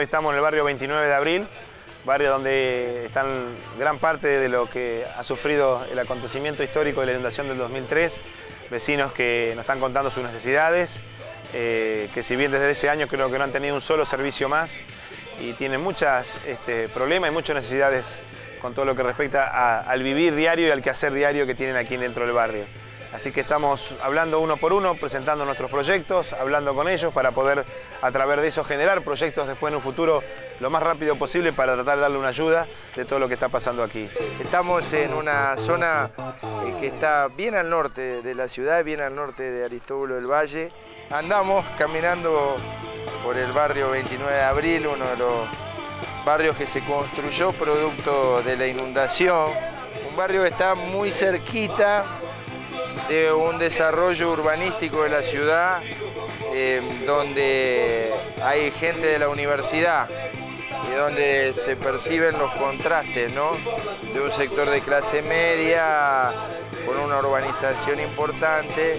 Estamos en el barrio 29 de abril, barrio donde están gran parte de lo que ha sufrido el acontecimiento histórico de la inundación del 2003, vecinos que nos están contando sus necesidades, eh, que si bien desde ese año creo que no han tenido un solo servicio más y tienen muchos este, problemas y muchas necesidades con todo lo que respecta al vivir diario y al quehacer diario que tienen aquí dentro del barrio. Así que estamos hablando uno por uno, presentando nuestros proyectos, hablando con ellos para poder a través de eso generar proyectos después en un futuro lo más rápido posible para tratar de darle una ayuda de todo lo que está pasando aquí. Estamos en una zona eh, que está bien al norte de la ciudad, bien al norte de Aristóbulo del Valle. Andamos caminando por el barrio 29 de abril, uno de los barrios que se construyó producto de la inundación. Un barrio que está muy cerquita de un desarrollo urbanístico de la ciudad eh, donde hay gente de la universidad y donde se perciben los contrastes ¿no? de un sector de clase media con una urbanización importante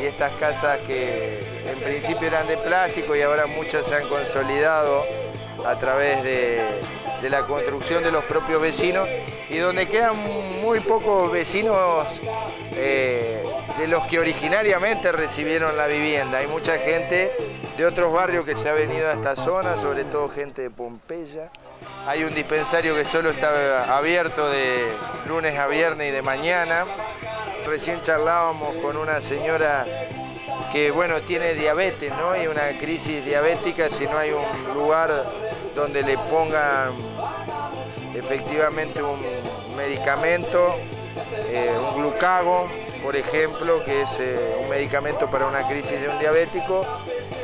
y estas casas que en principio eran de plástico y ahora muchas se han consolidado a través de, la construcción de los propios vecinos y donde quedan muy pocos vecinos eh, de los que originariamente recibieron la vivienda. Hay mucha gente de otros barrios que se ha venido a esta zona, sobre todo gente de Pompeya. Hay un dispensario que solo está abierto de lunes a viernes y de mañana. Recién charlábamos con una señora que bueno, tiene diabetes, ¿no? Y una crisis diabética si no hay un lugar donde le pongan efectivamente un medicamento, eh, un glucago, por ejemplo, que es eh, un medicamento para una crisis de un diabético,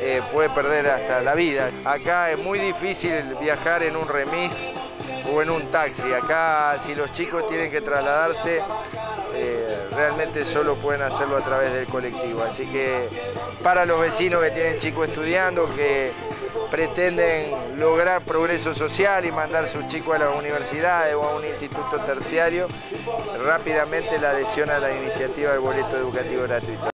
eh, puede perder hasta la vida. Acá es muy difícil viajar en un remis o en un taxi. Acá si los chicos tienen que trasladarse, realmente solo pueden hacerlo a través del colectivo. Así que para los vecinos que tienen chicos estudiando, que pretenden lograr progreso social y mandar sus chicos a la universidad o a un instituto terciario, rápidamente la adhesión a la iniciativa del boleto educativo gratuito.